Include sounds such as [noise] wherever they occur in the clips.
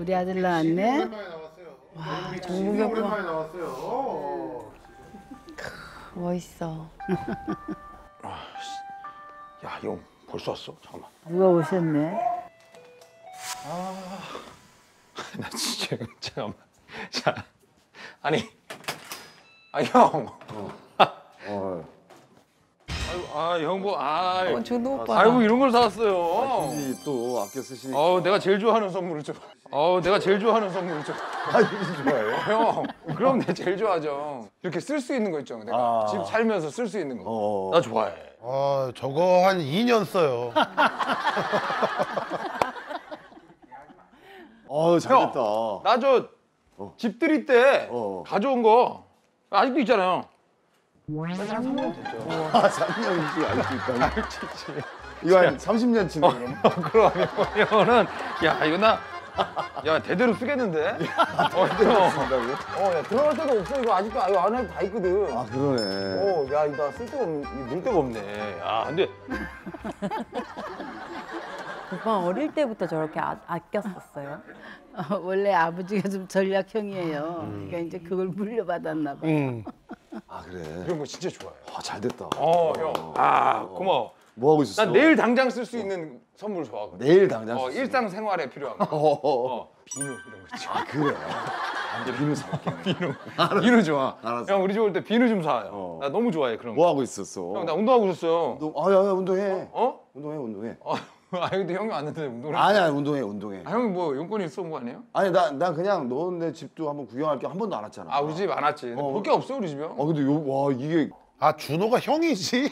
우리 아들 나왔네. 와, 정국이 오빠. 오랜만에 나왔어요. 멋있어. [laughs] 야, 이거 벌써 왔어? 잠깐만. 누가 오셨네. [laughs] 나 진짜 잠깐만. 자, 아니, 아 형. 어. 아유, 아, 형 뭐, 아, 어, 준호 오빠. 아이고 이런 걸 사왔어요. 이또 아껴 쓰시니까 어, 내가 제일 좋아하는 선물을 줘. 어, 내가 제일 좋아하는 선물을 줘. 아 이거 좋아해요? 형, 그럼 내가 제일 좋아하죠. 이렇게 쓸 수 있는 거 있죠. 내가 아. 집 살면서 쓸 수 있는 거. 어. 나 좋아해. 아, 저거 한 2년 써요. [laughs] 어 잘됐다. 나 저 집들이 때 어. 가져온 거 아직도 있잖아요. 한 3년 됐죠. 아 3년이지 알수 있다. 이거 한 30년 치네 그럼. 그럼 이거는 야 이거 [laughs] 나. 야 대대로 쓰겠는데? 어, 형. 쓴다고? 어, 야 들어갈 데가 없어. 이거 아직도 이거 안에 다 있거든. 아 그러네. 어, 야 이거 나쓸 데가 이거 넣을 데가 없네. 야, 근데 [laughs] 오빠 어릴 때부터 저렇게 아, 아꼈었어요. 어, [laughs] 원래 아버지가 좀 전략형이에요. 그러니까 이제 그걸 물려받았나 봐. 응. 아 그래. 이런 거 진짜 좋아해. 아 잘됐다. 어, 형. 아, 고마워. 뭐 하고 있었어? 난 내일 당장 쓸 수 있는 선물 좋아하거든. 내일 당장. 어, 쓸 수- 일상생활에 필요한 거. [laughs] 어, 비누 이런 거 있죠. 아 그래. [laughs] 이제 비누 사올게. [laughs] 비누. 비누 좋아. 알았어. 형 우리 집 올 때 비누 좀 사요. 어. 나 너무 좋아해 그런 거. 뭐 하고 있었어? 형 나 운동하고 있었어요. 운동. 아야 운동해. 어? 운동해 운동해. 어? [laughs] 아니 근데 형이 왔는데 운동을. 해. 아니야 운동해 운동해. 아, 형이 뭐 용건이 쏜거 아니에요? 아니 나 나 그냥 너네 집도 한번 구경할 게 한 번도 안 왔잖아. 아 우리 집 안 왔지. 어. 볼게 없어 우리 집이요. 아 근데 요 와 이게 아, 준호가 형이지.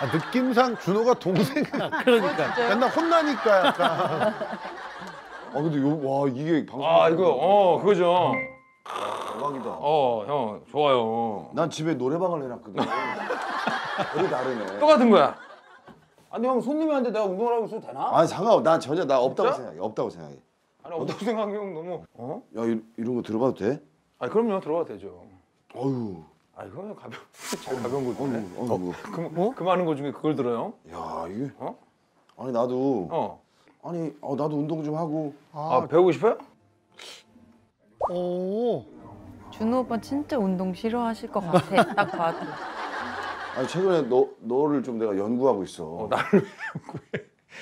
아, 느낌상 준호가 동생이야. [laughs] 그러니까. 맨날 혼나니까 약간. 아 근데 요 와 이게 방송. 아 이거 어 그거죠. 대박이다. 어 형 좋아요. 난 집에 노래방을 해놨거든. [laughs] 우리 다르네. 똑같은 거야. 아니 형 손님이 왔는데 내가 운동을 하고 있어도 되나? 아니 상관없. 난 전혀 나 없다고 진짜? 생각해. 없다고 생각해. 아니 어떻게 생각해 형 너무. 어? 야 이, 이런 거 들어봐도 돼? 아니 그럼요 들어가도 되죠. 어유. 아 이거는 가벼 제일 가벼운 거 어유. 같네. 어유. 그, 그 많은 거 중에 그걸 들어요? 야 이게. 어? 아니 나도. 어. 아니 어 나도 운동 좀 하고. 아, 배우고 싶어요? 오. 준호 오빠 진짜 운동 싫어하실 것 같아. 딱 봐도. 아니 최근에 너 너를 좀 내가 연구하고 있어. 어 나를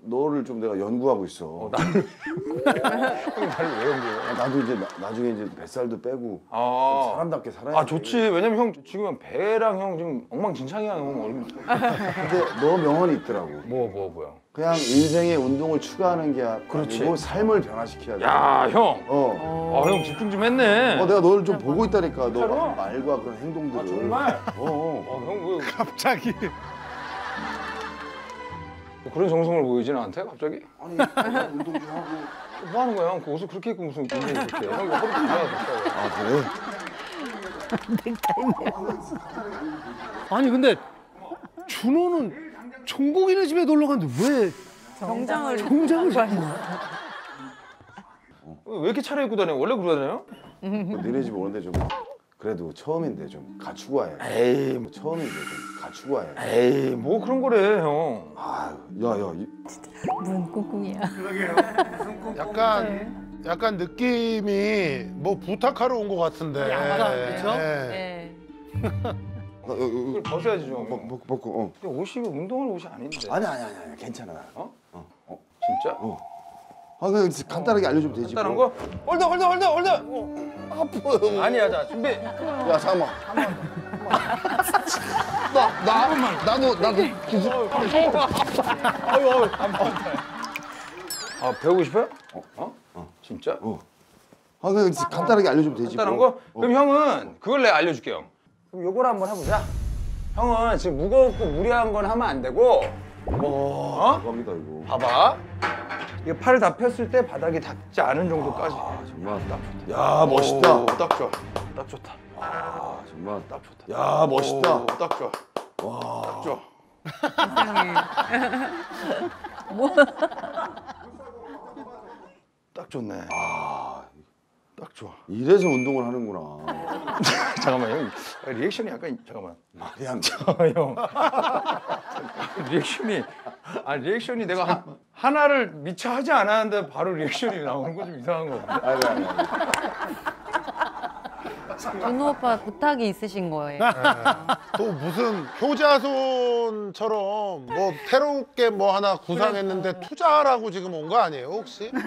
너를 좀 내가 연구하고 있어. 어, 나를 형 나를 왜 연구해요? 아, 나도 이제 나, 중에 이제 뱃살도 빼고 아. 사람답게 살아야 아 좋지 왜냐면 형 지금 배랑 형 지금 엉망진창이야 형 얼굴 근데 너 명언이 있더라고. 뭐 뭐 뭐 야 그냥 인생에 운동을 추가하는 게 그렇지. 아니고 삶을 변화시켜야 돼. 야 형 어. 아 형 집중 좀 했네 어 내가 너를 좀 보고 있다니까. 너 진짜로? 말과 그런 행동들을. 아, 정말? 어. 어. 어형왜 갑자기. 그런 정성을 보이지 나한테 갑자기? 아니 운동 좀 하고. 뭐 하는 거야 형? 그 옷을 그렇게 입고 무슨 운동을 그렇게 해? 형 이거 허리 좀 됐어요 아 그래? 아니, 근데 준호는 종국이네 집에 놀러 갔는데 왜 정장을 공장을 왜 이렇게 차려입고 다녀? 원래 그러고 다녀요? 뭐 너네 집 오는데 좀 그래도 처음인데 좀 갖추고 와야 돼. 에이 뭐 처음인데 좀 갖추고 와야 돼. 에이 뭐 그런 거래 형 아유, 야야, 문 꿍꿍이야. 약간 약간 느낌이 뭐 부탁하러 온 것 같은데. 약간, 그쵸? 예. 네. [laughs] 나 여- 여- 그걸 벗어야지 좀 벗- 벗- 벗고. 어. 근데 옷이 운동할 옷이 아닌데 아니 아니 아니 아니 괜찮아. 어? 어. 어. 진짜? 어. 아 그냥 간단하게 알려주면 되지. 간단한 뭐. 거? hold hold hold hold 아파요. 아니야 자 준비 야 잠깐만. 나 나 나도 나도 기술. 아유 아유 아 배우고 싶어요? 어? 어? 진짜? 어. 아 그냥 간단하게 알려주면 되지. 간단한 뭐. 거? 그럼 형은 그걸 내가 알려줄게요 그럼 요걸 한번 해보자 형은 지금 무겁고 무리한 건 하면 안 되고 어? 대박이다 이거. 봐봐 이게 팔을 다 폈을 때 바닥이 닿지 않은 정도까지 아 정말 딱 좋다. 야 멋있다. 오, 딱 좋아 딱 좋다 아 정말 딱 좋다 야 멋있다. 오, 딱 좋아 와. 딱 좋아 [laughs] [laughs] 딱 좋네 딱 좋아 이래서 운동을 하는구나. [laughs] 잠깐만 형 리액션이 약간 잠깐만 말이 안 돼. 형 [laughs] 리액션이 아 리액션이 내가 한, 하나를 미처 하지 않았는데 바로 리액션이 나오는 거 좀 이상한 거 같아. 아니 아니 아니. 준호 오빠 부탁이 있으신 거예요. 또 무슨 효자손처럼 뭐 새롭게 뭐 하나 구상했는데 투자하라고 지금 온 거 아니에요 혹시? [laughs]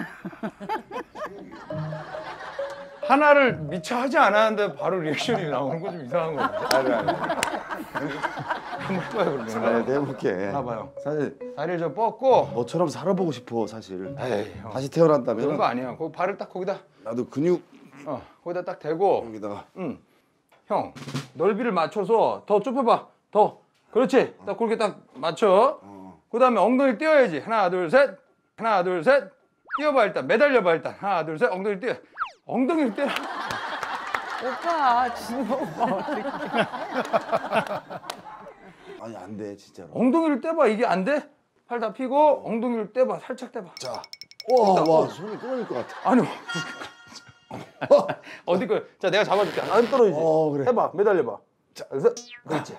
하나를 미처 하지 않았는데 바로 리액션이 나오는 거 좀 이상한 거 같아. 아니 아니. 한번 해봐요 그러면. 아니 해볼게. 봐봐요. 사실 다리를 좀 뻗고. 너처럼 살아보고 싶어 사실. 에이 형. 다시 그런 태어난다면 거 아니야. 거기 발을 딱 거기다. 나도 근육 어 거기다 딱 대고. 여기다가 응. 형 넓이를 맞춰서 더 좁혀봐. 더. 그렇지. 딱 그렇게 딱 맞춰. 그 다음에 엉덩이 띄어야지. 하나 둘 셋. 하나 둘 셋. 띄어봐 일단. 매달려봐 일단. 하나 둘 셋. 엉덩이 띄어. 엉덩이를 띄어. 오빠, 준호 오빠. [laughs] 아니 안 돼 진짜로. 엉덩이를 떼봐. 이게 안 돼? 팔 다 펴고 엉덩이를 떼봐. 살짝 떼봐. 자. 와와 손이 끊어질 것 같아. 아니 [laughs] 어디 거? 자 내가 잡아줄게. 안 떨어지지. 어, 그래. 해봐. 매달려봐. 자, 그래서 그렇지.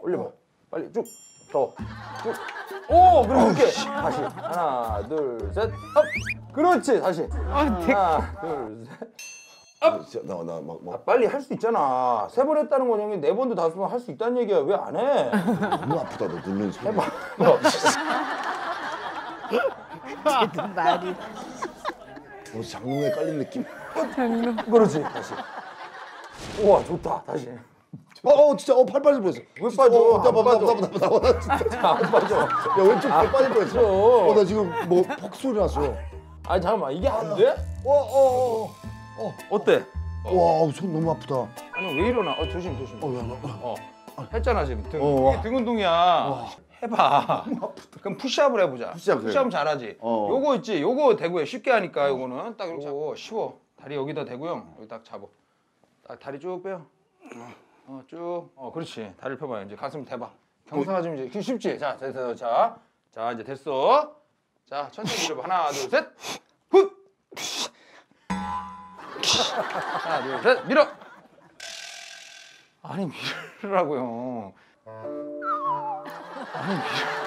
올려봐. 빨리 쭉. 더. 쭉. 오, 그럼 이렇게 다시 하나, 둘, 셋, up. 그렇지, 다시. 하나, 둘, 셋. 나나막 아, 막 빨리 할 수 있잖아. 세 번 했다는 건 형이 네 번도 다섯 번 할 수 있다는 얘기야. 왜 안 해? 너무 아프다 너 눕는 소리. 해봐. 그래도 말이 뭐 장롱에 깔린 느낌? 그렇지, 다시. 우와, 좋다. 다시. 어, 어 진짜 어 팔 빠질 뻔했어. 왜 빠져? 어, 나안 봐, 나 빠져. 봐, 나 봐, 나 봐, 나 진짜. 안 빠져. 야 왼쪽 팔 빠질 뻔했어. 어, 나 지금 뭐퍽 소리 났어. 아니 잠깐만 이게 안 돼? 어, 어, 어, 어때? 어. 와, 손 너무 아프다. 아니 왜 일어나? 어 조심 조심. 어, 야, 나, 어. 했잖아 지금 등. 어. 이게 등 운동이야. 해봐. 그럼 푸시업을 해보자. 푸시업. 푸시업 잘하지. 어. 요거 있지. 요거 대고해. 쉽게 하니까 요거는 딱 이렇게 잡고 쉬워. 다리 여기다 대고요. 여기 딱 잡아. 딱 다리 쭉 빼요. 어 쭉. 어 그렇지. 다리를 펴봐요. 이제 가슴 대봐. 경사가 좀 이제 쉽지. 자 됐어. 자. 자 이제 됐어. 자 천천히 [laughs] 밀어봐. 하나 둘 셋. 훗. 하나 둘 셋. 밀어. 아니 밀으라고요. 아니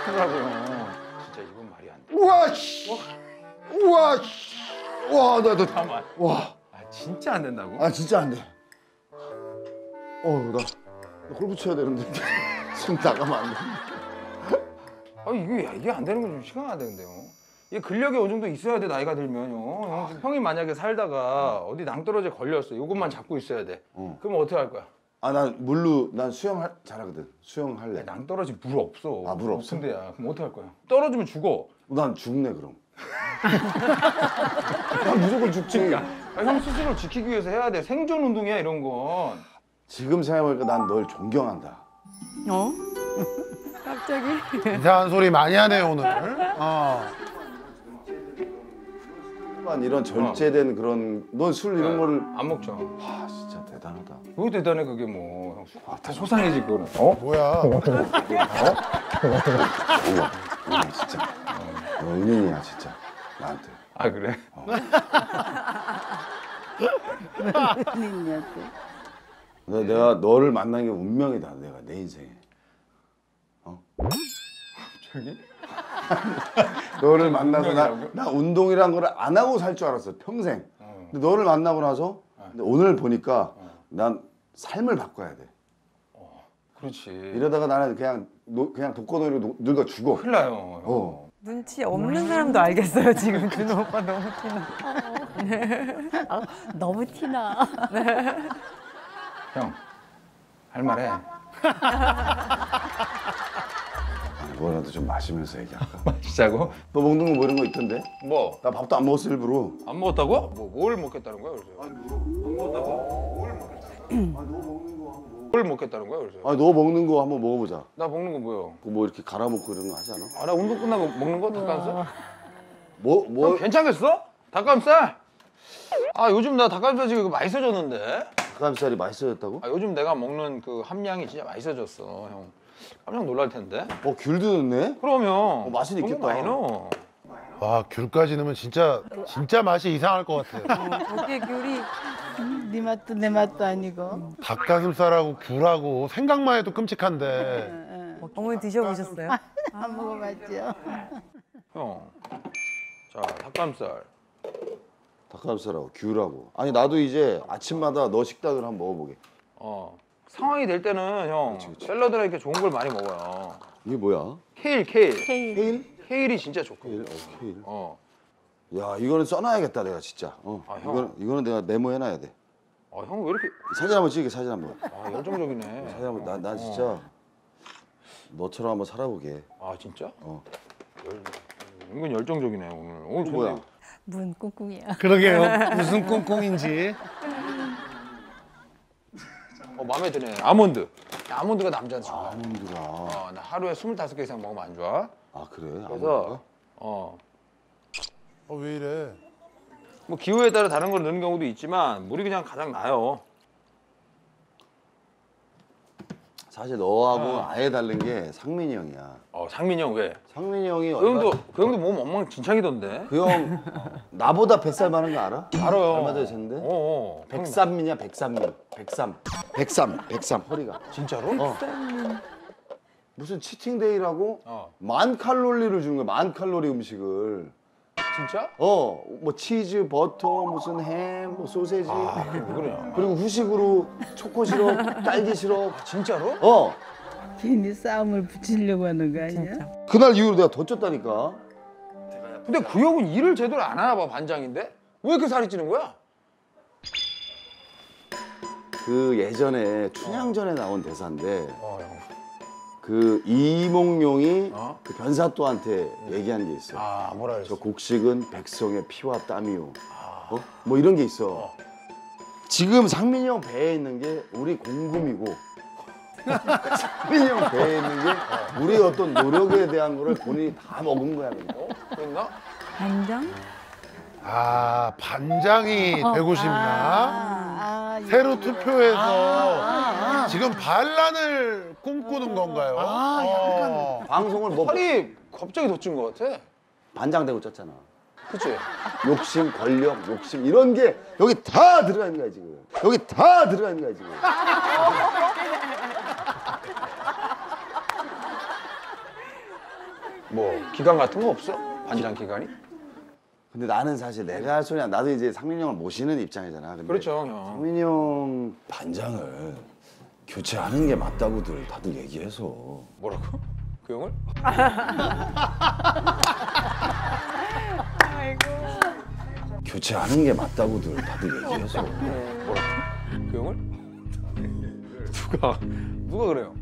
밀으라고요. 진짜 이건 말이 안 돼. 우와, 씨. 우와, 씨. 와, 나, 나, 잠깐만. 와. 아 진짜 안 된다고? 아, 진짜 안 돼. 어, 나, 나 골프 쳐야 되는데. [laughs] 지금 나가면 안 돼. 아 이게 이게 안 되는 건 좀 시간 안 되는데요. 이게 근력이 어느 정도 있어야 돼 나이가 들면요. 형, 형이 만약에 살다가 어디 낭떠러지에 걸렸어. 이것만 잡고 있어야 돼. 어. 그럼 어떻게 할 거야? 아, 난 물로, 난 수영 할, 잘하거든. 수영 할래. 야, 낭떠러지 물 없어. 아, 물 없어? 근데야 그럼 어떻게 할 거야? 떨어지면 죽어. 난 죽네, 그럼. [laughs] 난 무조건 죽지. 아, 형 스스로 지키기 위해서 해야 돼. 생존 운동이야 이런 건. 지금 생각해보니까 난 널 존경한다. 어? [laughs] 갑자기? 이상한 소리 많이 하네요 오늘. 어. 만 이런 절제된 그런, 넌 술 이런 거를. 안 먹죠. 와, 진짜 대단하다. 그거 대단해 그게 뭐. 형, 아, 다 소상해지 그거는. 어? 뭐야? 우와, 우와, 진짜. 너 은인이야, 진짜. 나한테. 아 그래? [laughs] 있냐고. 너, 내가 너를 만난 게 운명이다, 내가 내 인생에. 저기? [laughs] 너를 만나서 나? 나 운동이란 걸 안 하고 살 줄 알았어, 평생. 어. 근데 너를 만나고 나서 근데 오늘 보니까 난 삶을 바꿔야 돼. 그렇지. 이러다가 나는 그냥 노- 그냥 독거노인으로 노- 늙어 죽어. 큰일 나요. 형. 어. 눈치 없는 사람도 알겠어요, 지금 [laughs] 준호 오빠 너무 티나. 너무 티나. 형, 할 말해. 아니, 뭐라도 좀 마시면서 얘기할까? [laughs] 진짜고? 너 먹는 거 뭐 이런 거 있던데? 뭐? 나 밥도 안 먹었어 일부러. 안 먹었다고? 뭐, 뭘 먹겠다는 거야, 그래서? 안 먹었다고? 뭘 먹겠다는 거야, 그래서? 아, 너 먹는 거 한번 먹어보자. 나 먹는 거 뭐요? 그뭐 이렇게 갈아 먹고 이런 거 하지 않아? 아, 나 운동 끝나고 먹는 거? 닭가슴살? 뭐, 뭐, 형, 괜찮겠어? 닭가슴살? 아, 요즘 나 닭가슴살 지금 이거 맛있어졌는데? 닭가슴살이 맛있어졌다고? 아, 요즘 내가 먹는 그 함량이 진짜 맛있어졌어, 형. 깜짝 놀랄 텐데? 어, 귤도 넣네? 그러면. 맛은 너무 있겠다. 많이 넣어. 와 귤까지 넣으면 진짜 진짜 맛이 이상할 것 같아요. 거기에 귤이 네 맛도 내 맛도 아니고. 닭가슴살하고 귤하고 생각만 해도 끔찍한데 어머니 드셔보셨어요? 안 먹어봤죠. 형. 자, 닭가슴살. 닭가슴살하고 귤하고. 아니 나도 이제 아침마다 너 식단을 한번 먹어보게. 어. 상황이 될 때는 형 샐러드나 이렇게 좋은 걸 많이 먹어요. 이게 뭐야? 케일, 케일. 케일. 케일? 케일이 진짜 케일. 좋거든. 어, 케일. 어. 야 이거는 써놔야겠다 내가 진짜. 어. 아, 형. 이거는 이거는 내가 메모해놔야 돼. 아, 형 왜 이렇게 사진 한번 찍게 사진 한번. 아, 열정적이네. 사진 한번. 나, 나 진짜 너처럼 한번 살아보게. 아, 진짜? 어. 은근 열정적이네, 오늘. 오늘 뭐야? 문 꿍꿍이야. 그러게요. 무슨 꽁꽁인지. 어, 마음에 드네. 아몬드. 아몬드가 남자는 좋아. 아몬드가. 어, 나 하루에 25개 이상 먹으면 안 좋아. 아 그래? 그래서 아몬드가? 어. 어, 왜 이래? 뭐 기호에 따라 다른 걸 넣는 경우도 있지만 물이 그냥 가장 나요. 사실 너하고 어. 아예 다른 게 상민이 형이야. 어, 상민이 형 왜? 상민이 형이 그 형도 그 형도 몸 엉망진창이던데. 그 형 나보다 뱃살 많은 거 알아? 알아요. 얼마 전에 쟀는데? 어, 어. 백삼미냐 백삼미 백삼 백삼 백삼 허리가 진짜로? 어. 무슨 치팅데이라고 어. 만 칼로리를 주는 거야 만 칼로리 음식을 진짜? 어 뭐 치즈 버터 무슨 햄 뭐 소세지 아, 그게 왜 그래요? 그리고 후식으로 초코 시럽 [laughs] 딸기 시럽 진짜로? 어 괜히 싸움을 붙이려고 하는 거 아니야? 진짜. 그날 이후로 내가 더 쪘다니까 근데 그 형은 일을 제대로 안 하나 봐 반장인데? 왜 이렇게 살이 찌는 거야? 그 예전에 춘향전에 나온 대사인데 어, 형. 그 이몽룡이 어? 그 변사또한테 얘기한 게 있어 아, 뭐라 저 그랬어? 곡식은 백성의 피와 땀이요. 어? 뭐 이런 게 있어. 지금 상민이 형 배에 있는 게 우리 공금이고 [laughs] 상민이 형 배에 있는 게 우리 어떤 노력에 대한 거를 본인이 다 먹은 거야. 그냥. 어? 그랬나? 간장? 아, 반장이 되고 싶나? 아, 예. 새로 투표해서 지금 반란을 꿈꾸는 건가요? 어. 방송을 뭐 살이 갑자기 더찐것 같아. 반장 되고 쪘잖아. 그치? 욕심, 권력, 욕심 이런 게 여기 다 들어가 있는 거야 지금. 여기 다 들어가 있는 거야 지금. 뭐 기간 같은 거 없어? 반장 기간이? 근데 나는 사실 내가 할 소리야. 나도 이제 상민이 형을 모시는 입장이잖아. 근데 그렇죠, 형. 상민이 형 반장을 교체하는 게 맞다고들 다들 얘기해서 뭐라고? 그 형을? [laughs] 교체하는 게 맞다고들 다들 얘기해서 뭐라고? 그 형을? [laughs] 누가 누가 그래요?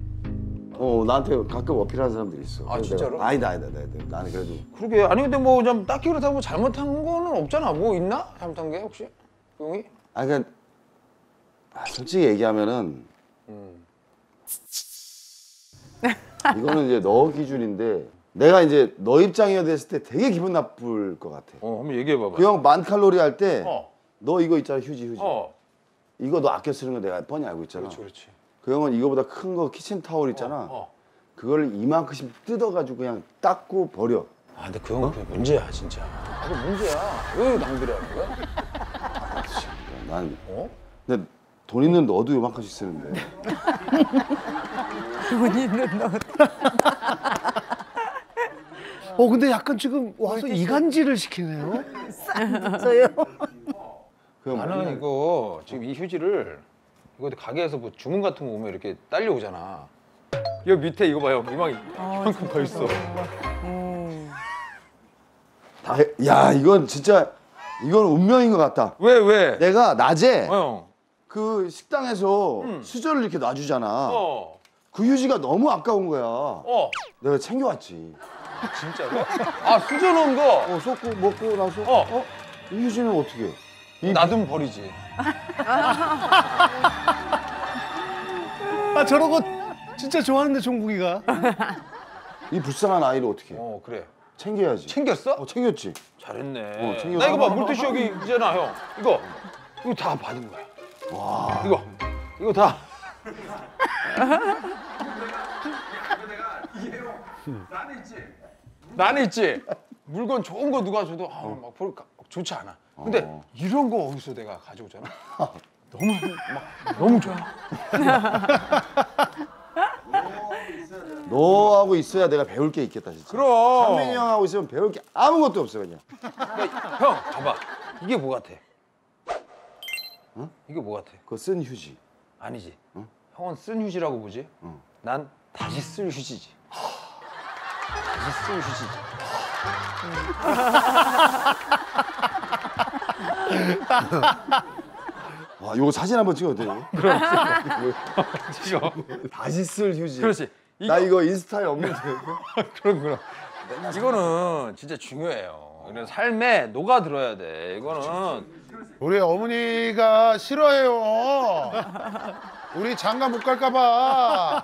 어 나한테 가끔 어필하는 사람들이 있어. 아, 그래서 진짜로? 내가, 아니다 아니다 아니다. 나는 그래도 그러게 아니 근데 뭐 좀 딱히 그렇다고 뭐 잘못한 거는 없잖아. 뭐 있나? 잘못한 게 혹시? 그 형이? 아 그러니까 아, 솔직히 얘기하면은 음. 이거는 이제 너 기준인데 내가 이제 너 입장이어 됐을 때 되게 기분 나쁠 것 같아. 어 한번 얘기해 봐봐. 그 형 만 칼로리 할 때 너 어. 이거 있잖아 휴지 휴지. 어. 이거 너 아껴 쓰는 거 내가 뻔히 알고 있잖아. 그렇지 그렇지. 그 형은 이거보다 큰 거 키친 타올 있잖아. 어. 그걸 이만큼씩 뜯어가지고 그냥 닦고 버려. 아 근데 그 형은 그게 문제야 진짜. 아, 그 문제야. 왜 낭비를 하는 거야? 난 어? 근데 돈 있는 너도 요만큼씩 쓰는데. [laughs] 돈 있는 너. 어 근데 약간 지금 와서 이간질을 시키네요. [laughs] 써요. 그형 나는 맨날 이거 지금 이 휴지를 이거 가게에서 뭐 주문 같은 거 오면 이렇게 딸려오잖아. 여기 밑에 이거 봐요. 이만 이만큼 더 있어. 다 해- 야 이건 진짜 이건 운명인 것 같다. 왜 왜? 내가 낮에 어 형. 그 식당에서 음. 수저를 이렇게 놔주잖아. 어. 그 휴지가 너무 아까운 거야. 어. 내가 챙겨왔지. 진짜로? 아 수저 넣은 거. 어 쏟고 먹고 나서 어. 어? 이 휴지는 어떻게? 해? 이 놔두면 버리지. 아 저런 거 진짜 좋아하는데 종국이가. 이 불쌍한 아이를 어떻게? 해? 어 그래. 챙겨야지. 챙겼어? 어 챙겼지. 잘했네. 어, 챙겨서- 나 이거 봐 물티슈 여기 있잖아 형. 이거 이거 다 받은 거야. 와. 이거 이거 다. 나는 있지. 물건 좋은 거 누가 줘도 아, 막 볼까 좋지 않아. 근데 어. 이런 거 어디서 내가 가져오잖아. [laughs] 너무 막 너무 좋아. 너하고 있어야 내가 배울 게 있겠다 진짜. 그럼. 상민이 형하고 있으면 배울 게 아무것도 없어 그냥. 그러니까 형 봐봐. 이게 뭐 같아? 이게 뭐 같아? 그거 쓴 휴지. 아니지. 형은 쓴 휴지라고 보지. 난 다시 쓸 휴지지. 다시 쓸 휴지지. [laughs] 와 이거 사진 한번 찍어도 돼요? 이거. 다시 쓸 휴지. 그렇지. 나 이거 인스타에 없는데. 그럼 그럼. 이거는 진짜 중요해요. 이런 삶에 녹아 들어야 돼. 이거는 우리 어머니가 싫어해요. 우리 장가 못 갈까 봐.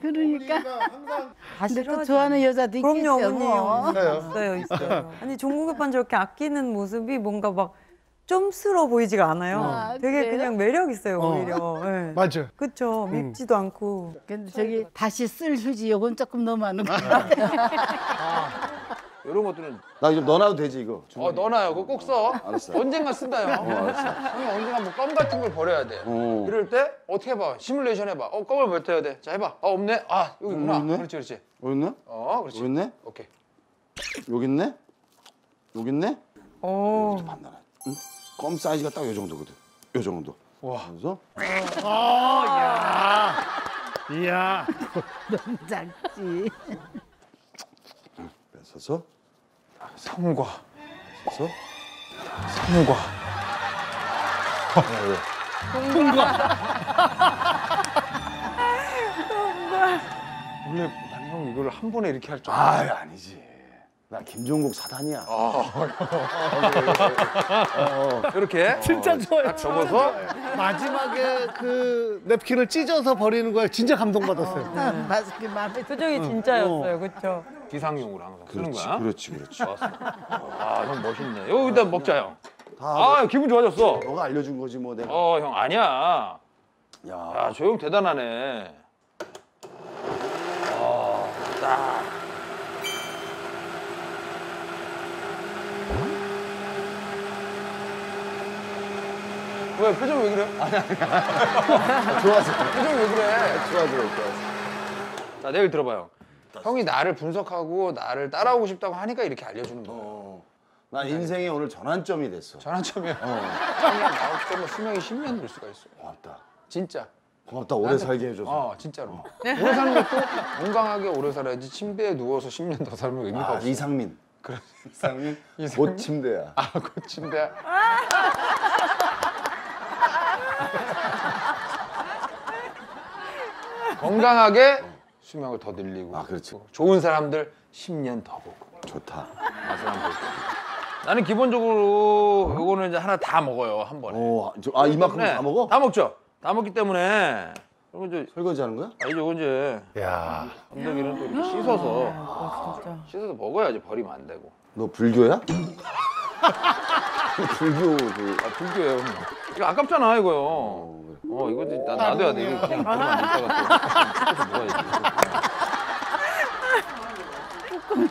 그러니까 항상 다 근데 또. 좋아하는 여자도 그럼요, 있겠죠. 어머니. 뭐. 있어요. 있어요, 있어요. 아니 종국 오빠는 저렇게 아끼는 모습이 뭔가 막 좀스러워 보이지가 않아요. 아, 되게 그래요? 그냥 매력 있어요, 어. 오히려. 네. [laughs] 맞아. 그쵸, 밉지도 않고. 근데 저기 다시 쓸 휴지 요건 조금 너무 많은 것 같아. 이런 것들은 나 이제 넣어놔도 되지 이거. 어 넣어놔요. 그거 꼭 써. 알았어. 언젠가 쓴다 형. 형이 언젠가 뭐 껌 같은 걸 버려야 돼. 어. 이럴 때 어떻게 해봐. 시뮬레이션 해봐. 어 껌을 몇 해야 돼. 자 해봐. 아 없네. 아 여기 있구나. 음, 있네? 그렇지 그렇지. 어디 있네? 어 그렇지. 여기 있네? 오케이. 여기 있네? 여기 있네? 오. 만나라. 응? 껌 사이즈가 딱 요 정도거든. 요 정도. 와. 그래서 이야. 너무 작지. 뺏어서 성과. 뺏어. 성과. 원래 난형 이걸 한 번에 이렇게 할 줄. 아 아니지. 나 김종국 사단이야. 이렇게 진짜 좋아요. 딱 접어서 마지막에 그 냅킨을 찢어서 버리는 거에 진짜 감동받았어요. 마스크 마음에 들어. 표정이 진짜였어요, 그쵸? 비상용으로 항상 쓰는 그렇지, 거야. 그렇지, 그렇지. 좋았어. 아, 형 멋있네. 여기다 먹자, 형. 다 아, 기분 좋아졌어. 너가 알려준 거지 뭐 내가. 어, 형 아니야. 야, 야, 저 형 대단하네. 아, 딱. 왜 표정 왜 그래? 아니, 좋아서, 표정 왜 그래? 좋아서, 좋아서. 자, 내일 들어봐요. 형이 나를 분석하고 나를 따라오고 싶다고 하니까 이렇게 알려주는 거야. 어, 난 인생의 오늘 전환점이 됐어. 전환점이야. 어, 형이 나왔기 때문에 수명이 10년 될 수가 있어. 고맙다. 진짜. 고맙다. 오래 살게 해줘서. 어, 진짜로. 오래 사는 것도 건강하게 오래 살아야지 침대에 누워서 10년 더 살면 의미가 아, 없어. 이상민. 그래. 이상민. 이상민? 못 침대야. 아, 그 침대. 건강하게 수명을 더 늘리고. 아, 그렇지. 좋은 사람들 10년 더 보고. 좋다. 나는 기본적으로 요거는 이제 하나 다 먹어요 한 번에. 어, 저, 아 이만큼 네, 다 먹어? 다 먹죠. 다 먹기 때문에 그리고 이제 설거지 하는 거야? 아, 이거 이제 야, 건더기는 또 이렇게 씻어서 어, 진짜. 씻어서 먹어야지 버리면 안 되고. 너 불교야? [laughs] 불교 그 아 불교예요. 형. 이거 아깝잖아 이거요. 어 이거 나 놔둬야 돼. 이거 그냥 버리면 안 되다가 또 씻어서 먹어야지.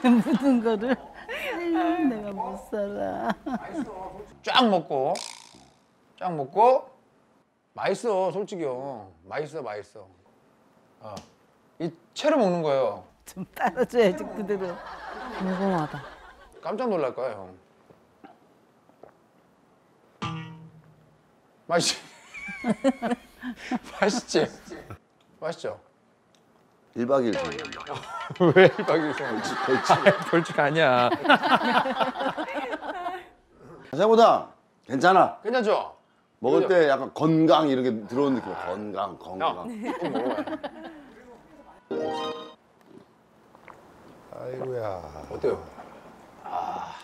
묻은 거를 아유, 내가 못 살아. 쫙 먹고 쫙 먹고 맛있어 솔직히 형. 맛있어 맛있어. 어. 이 채로 먹는 거예요. 좀 따라줘야지 그대로. 궁금하다. 깜짝 놀랄 거야 형. 맛있지? 맛있지? 맛있죠? 1박 2일 왜 1박 2일 생각 벌칙 벌칙 [laughs] 아니야 생각보다 괜찮아. 괜찮죠? 먹을 때 약간 건강 이런 게 들어온 느낌. 건강, 건강. 좀 먹어봐요 아이고야. 어때요?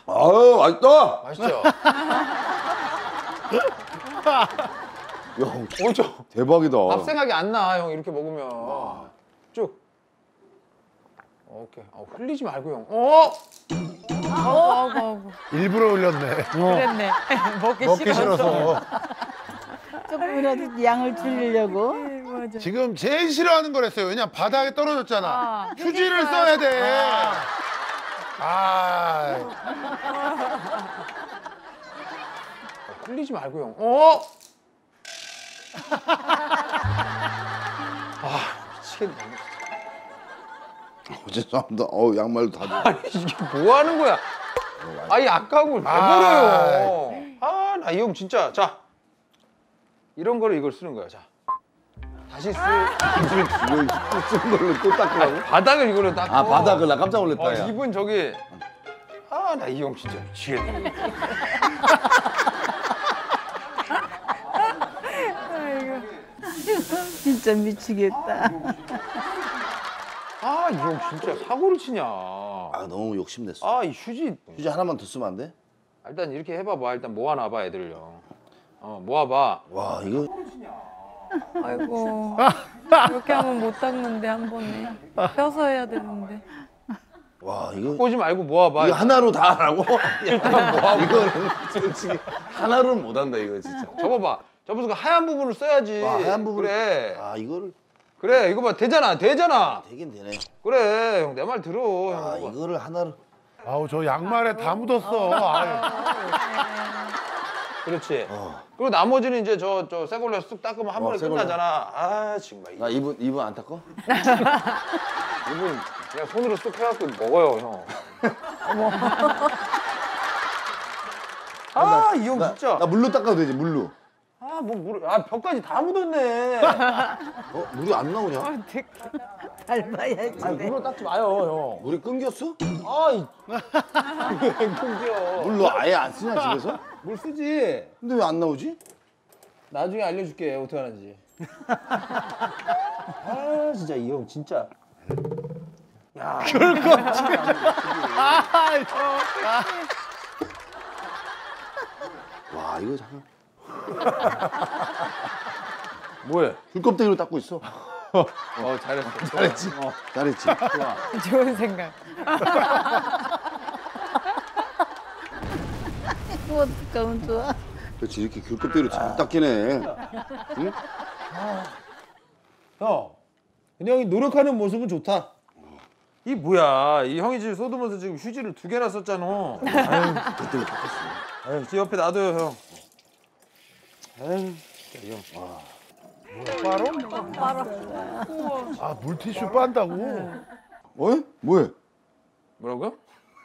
아우 맛있다. 맛있죠? [laughs] [laughs] 야, 오죠? 대박이다. 밥 생각이 안 나 형 이렇게 먹으면 쭉 오케이 어, 흘리지 말고 형 어? 일부러 올렸네. 그랬네. [laughs] 먹기, 먹기 싫어서. [laughs] 조금이라도 양을 줄이려고. 네, 맞아. 지금 제일 싫어하는 거랬어요. 왜냐 바닥에 떨어졌잖아. 아, 휴지를 써야 돼. 아, 어, 흘리지 말고 형 어? [laughs] 아 미치겠네 어, 죄송합니다. 어 양말도 다 젖. 아니 이게 뭐 하는 거야? 아이 아까운 걸 내버려요. 아 나 이 형 진짜 자 이런 거를 이걸 쓰는 거야. 자 다시 쓰. 이걸 쓴 걸로 또 닦으라고? 바닥을 이걸로 닦고. 아 바닥을 나 깜짝 놀랐다. 어, 야. 이분 저기 아 나 이 형 진짜 미치겠네. [laughs] 진짜 미치겠다. 아 이 형 진짜 사고를 치냐. 아 너무 욕심냈어. 아 이 휴지 휴지 하나만 더 쓰면 안 돼? 일단 이렇게 해봐봐. 일단 모아놔봐 애들을요. 어 모아봐. 와 이거 아이고 이렇게 하면 못 닦는데 한 번에 펴서 해야 되는데. 와 이거 꼬지 말고 모아봐. 이거 하나로 다 하라고? [laughs] 일단 뭐 이거는 솔직히 하나로는 못 한다 이거 진짜. 접어봐. 접어서 그 하얀 부분을 써야지. 아, 하얀 부분. 그래. 아 이거를 그래 이거 봐 되잖아 되잖아. 되긴 되네. 그래 형 내 말 들어. 형아 이거 봐. 이거를 하나로 아우 저 양말에 다 묻었어. 아유. 그렇지. 어. 그리고 나머지는 이제 저 저 새 걸로 쑥 닦으면 한 어, 번에 새 걸로. 끝나잖아. 아 정말 이- 나 이분 이분 안 닦어? [laughs] 이분 그냥 손으로 쑥 해갖고 먹어요 형. 아이형 나, 진짜. 나 물로 닦아도 되지 물로. 아 뭐 물, 아 벽까지 다 묻었네. [laughs] 어 물이 안 나오냐? 닮아야지. 아니 물로 닦지 마요 물이 끊겼어? 형. 아이 [laughs] 왜 끊겨? 물로 아예 안 쓰냐 집에서? 물 쓰지. 근데 왜 안 나오지? 나중에 알려줄게 어떻게 하는지. [laughs] 아 진짜 이 형 진짜. 야. 와 이거 잠깐 [laughs] 뭐해? 귤껍데기로 닦고 있어. [laughs] 어 잘했어. 잘했지. 잘했지. [laughs] 좋은 생각. 어떡하면 좋아. 그렇지 이렇게 귤껍데기로 잘 닦이네. 형, 근데 형이 노력하는 모습은 좋다. 이 뭐야? 이 형이 지금 쏟으면서 지금 휴지를 두 개나 썼잖아. 아유, 그때로 닦았어. 아유, 제 옆에 놔둬요, 형. 아유, 진짜 이 형. 아 물티슈 빤다고? 어? 뭐해? 뭐라고요?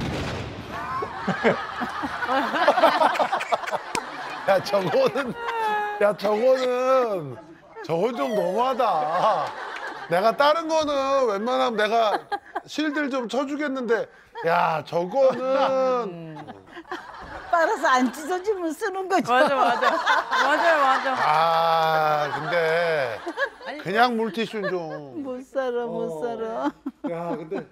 [laughs] 야 저거는 야 저거는 저건 좀 너무하다. 내가 다른 거는 웬만하면 내가 실들 좀 쳐주겠는데 야 저거는 빨아서 안 찢어지면 쓰는 거죠. 맞아 맞아 맞아요 맞아. 아 근데 그냥 물티슈는 좀못 살아 못 살아. 야, 근데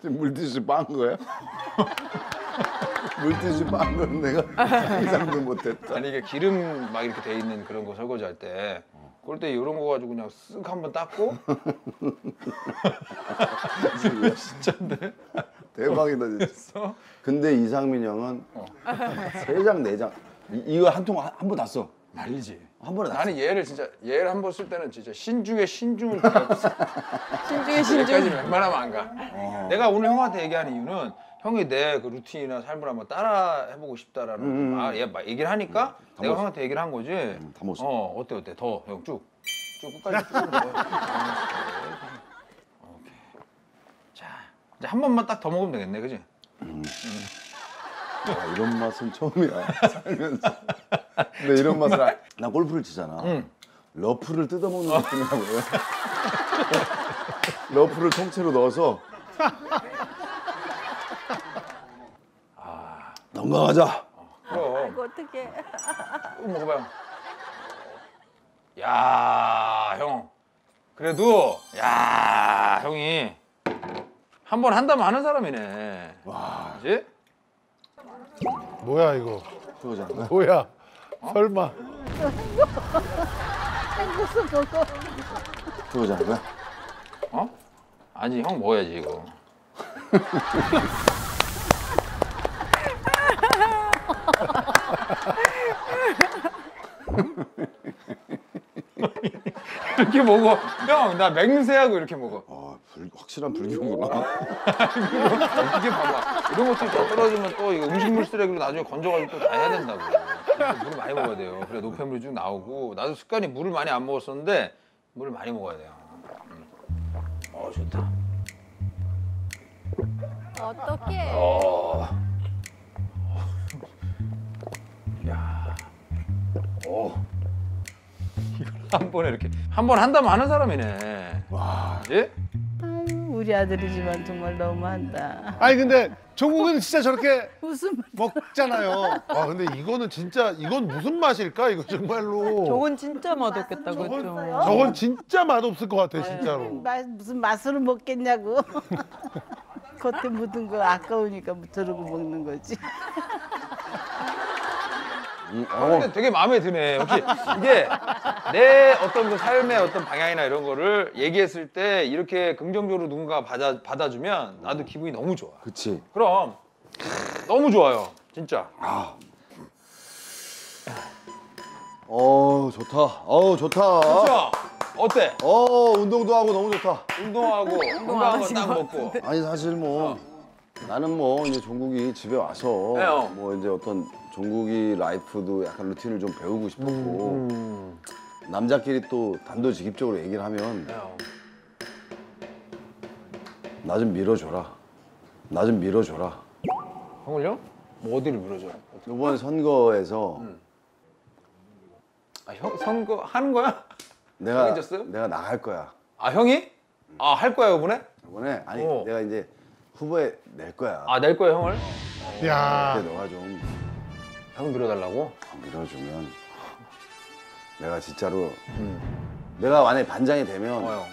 지금 물티슈 빤 거야? [laughs] 물티슈 빤건 내가 상상도 못했다. 아니 이게 기름 막 이렇게 돼 있는 그런 거 설거지 할 때, 그럴 때 이런 거 가지고 그냥 쓱 한번 닦고, [laughs] 진짜인데? 대박이다 진짜. 근데 이상민 형은 세 장, 네 장. 이, 이거 한 통 한 번 다 써. 말리지. 한 번에 다 써. 나는 얘를 진짜 얘를 한 번 쓸 때는 진짜 신중에 신중을 써. 신중해 여기까지 신중. 웬만하면 안 가. 내가 오늘 형한테 얘기하는 이유는 형이 내 그 루틴이나 삶을 한번 따라 해보고 싶다라는 음, 아, 얘 막 얘기를 하니까 내가 먹었어. 형한테 얘기를 한 거지. 다 먹었어. 어 어때 어때 더 형 쭉. 쭉 끝까지 [laughs] 쭉. 이제 한 번만 딱 더 먹으면 되겠네, 그지? 아, 이런 맛은 처음이야 [laughs] 살면서. 근데 이런 맛을 알... 나 골프를 치잖아. 응. 러프를 뜯어먹는 느낌이라고 요 [laughs] 러프를 통째로 넣어서 아, 건강하자. 그럼 이거 어떻게? 쭉 먹어봐요. 야, 형. 그래도 야, 형이 한 번 한다면 하는 사람이네. 와, 그지? 뭐야 이거 그거잖아. 뭐야 설마 헹궈서 먹어. 그거잖아. 어? 아니, 형 먹어야지 이거. [laughs] 이렇게 먹어. 형, 나 맹세하고 이렇게 먹어. 확실한 불교구나. 이게 봐봐. 이런 것들이 다 떨어지면 또 이거 음식물 쓰레기로 나중에 건져가지고 또 다 해야 된다고. 물을 많이 먹어야 돼요. 그래 노폐물이 쭉 나오고 나도 습관이 물을 많이 안 먹었었는데 물을 많이 먹어야 돼요. 음. 어 좋다. 어떡해. 어. 한 번에 이렇게 한 번 한다면 하는 사람이네. 와. 예? 우리 아들이지만 정말 너무한다. 아니 근데 종국이는 진짜 저렇게 [laughs] 무슨 먹잖아요. 아 근데 이거는 진짜 이건 무슨 맛일까 이거 정말로. 저건 진짜 맛없겠다, 그렇죠? 저건 진짜 맛없을 것 같아 진짜로. [laughs] 맛 무슨 맛으로 먹겠냐고. [laughs] 겉에 묻은 거 아까우니까 저러고 먹는 거지. 음, 아, 어, 근데 되게 마음에 드네. 역시 이게 내 어떤 그 삶의 어떤 방향이나 이런 거를 얘기했을 때 이렇게 긍정적으로 누군가 받아 받아주면 나도 기분이 너무 좋아. 그치. 그럼 너무 좋아요. 진짜. 어 좋다. 어우 좋다. 그렇죠? 어때? 어 운동도 하고 너무 좋다. 운동하고 건강한 거 딱 먹고. 아니 사실 뭐 나는 뭐 이제 종국이 집에 와서 네, 형. 뭐 이제 어떤 종국이 라이프도 약간 루틴을 좀 배우고 싶었고 음. 남자끼리 또 단도직입적으로 얘기를 하면 나 좀 밀어줘라. 나 좀 밀어줘라. 형을요? 뭐 어디를 밀어줘? 이번 선거에서 아, 형 선거 하는 거야? 내가 정해졌어요? 내가 나갈 거야. 아 형이? 아할 거야 이번에? 이번에 아니 어. 내가 이제 후보에 낼 거야. 아낼 거야 형을? 야. 근데 너가 좀 형 밀어달라고? 밀어주면 내가 진짜로 내가 만약에 반장이 되면 어 형.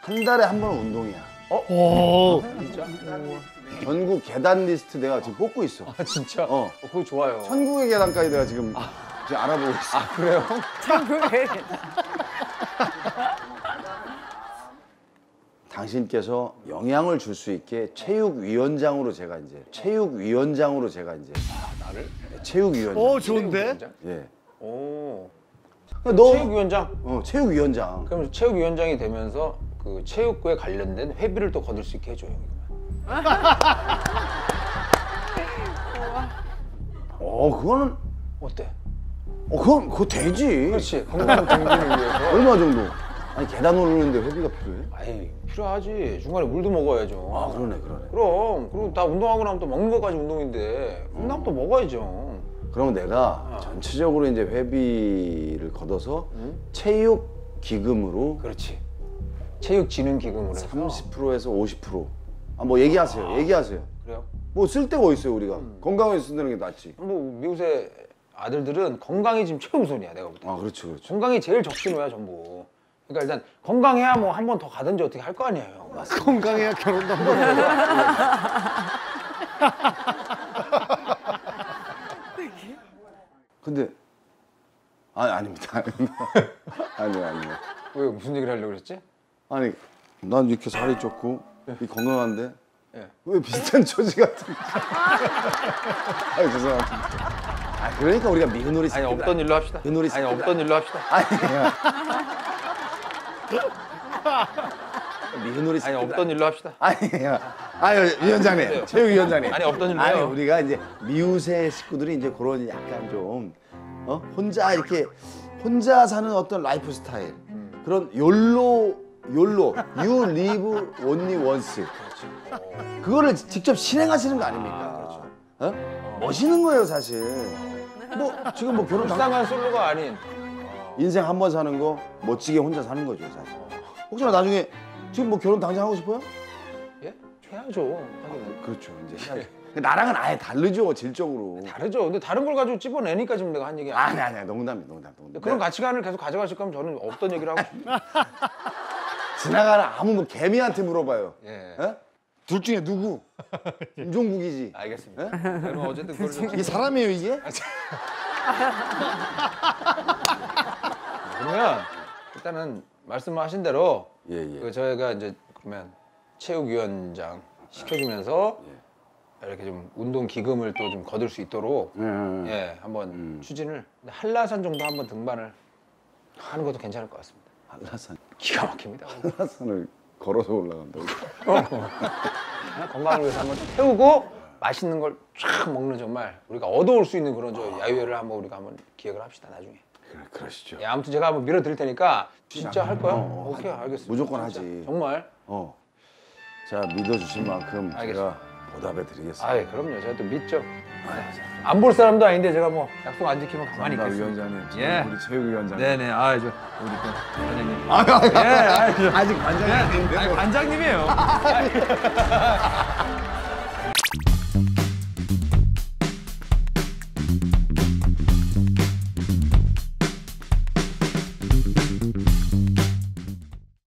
한 달에 한 번은 운동이야. 오. 진짜? 전국 계단 리스트 내가 지금 뽑고 있어. 아 진짜? 어. 어, 그거 좋아요. 천국의 계단까지 내가 지금 지금 알아보고 있어. 아 그래요? [laughs] 당신께서 영향을 줄 수 있게 체육위원장으로 제가 이제 체육위원장으로 제가 이제 나를? 네, 체육위원장. 오 좋은데? 예. 오. 너 체육위원장. 어, 체육위원장. 그럼 체육위원장이 되면서 그 체육부에 관련된 회비를 또 거둘 수 있게 해줘요. [laughs] 어 그거는 어때? 어 그건 그거 되지. 그렇지. 건강 증진을 위해서. 얼마 정도? 아니 계단 오르는데 회비가 필요해? 아이 필요하지. 중간에 물도 먹어야죠. 아 그러네 그러네. 그럼 그리고 다 운동하고 나면 또 먹는 것까지 운동인데 끝나면 또 먹어야죠. 그러면 내가 전체적으로 이제 회비를 걷어서 체육 기금으로 그렇지. 체육진흥기금으로 해서 30%에서 50%. 아 뭐 얘기하세요. 얘기하세요. 그래요? 뭐 쓸 데가 어디 있어요 우리가? 건강해서 쓴다는 게 낫지. 뭐 미우새 아들들은 건강이 지금 최우선이야 내가 볼 때. 아 그렇죠 그렇죠. 건강이 제일 적신호야 전부. 그러니까 일단 건강해야 뭐 한 번 더 가든지 어떻게 할 거 아니에요. [laughs] 건강해야 결혼도 한번 [laughs] 해. 근데 아니 아닙니다. [laughs] 아니요 아니요. 왜 무슨 얘기를 하려고 그랬지? 아니 난 이렇게 살이 쪘고 이 건강한데 예. 왜 비슷한 처지 같은? [laughs] 아유 죄송합니다. 아 그러니까 우리가 미그놀이 아니 없던 일로 합시다. 미그놀이 아니 없던 일로 합시다. 아니야. [laughs] 미그놀이 아니 없던 일로 합시다. 아니에요. 아유 위원장님, 체육위원장님. 아니, 없던 일로요. 아니 우리가 이제 미우새 식구들이 이제 그런 약간 좀 어? 혼자 이렇게 혼자 사는 어떤 라이프 스타일 그런 YOLO YOLO you live only once 그거를 직접 실행하시는 거 아닙니까? 어? 멋있는 거예요 사실. 뭐 지금 뭐 결혼 당 불쌍한 솔로가 아닌 인생 한 번 사는 거 멋지게 혼자 사는 거죠 사실. 혹시나 나중에 지금 뭐 결혼 당장 하고 싶어요? 예? 해야죠. 하기는. 그렇죠 이제 해야죠. [laughs] 나랑은 아예 다르죠 질적으로. 다르죠. 근데 다른 걸 가지고 찝어내니까 지금 내가 한 얘기 아니 아니야. 아니 농담이 농담 농담. 그런 가치관을 계속 가져가실 거면 저는 없던 얘기를 하고 싶어요. [laughs] 지나가는 아무 뭐 개미한테 물어봐요. 예. 예? 둘 중에 누구? [laughs] 김종국이지. 알겠습니다. 그럼 어쨌든 그걸 좀 이게 사람이에요 이게? 그러면 일단은 말씀하신 대로 예 예. 그 저희가 이제 그러면 체육위원장 시켜주면서 예. 이렇게 좀 운동 기금을 또 좀 거둘 수 있도록 예, 예. 예 한번 음. 추진을 한라산 정도 한번 등반을 하는 것도 괜찮을 것 같습니다. 한라산 기가 막힙니다. 한라산을 걸어서 올라간다고. 건강을 위해서 한번 태우고 맛있는 걸 쫙 먹는 정말 우리가 얻어올 수 있는 그런 저 야유회를 한번 우리가 한번 기획을 합시다 나중에. 그러시죠. 예, 아무튼 제가 한번 밀어드릴 테니까 진짜 할 거야? 어, 어, 오케이 하- 알겠습니다. 무조건 진짜. 하지. 정말 어. 자 믿어주신 만큼 알겠습니다. 제가 보답해 드리겠습니다. 아이 그럼요. 제가 또 믿죠. 안 볼 사람도 아닌데 제가 뭐 약속 안 지키면 가만히 감사합니다, 있겠습니다. 위원장님. 예. 우리 체육위원장 님. 네네. 아, 저 우리 또 관장님. 예, 아, 저, 아직 관장이 네. 아니, 관장님이에요. [laughs]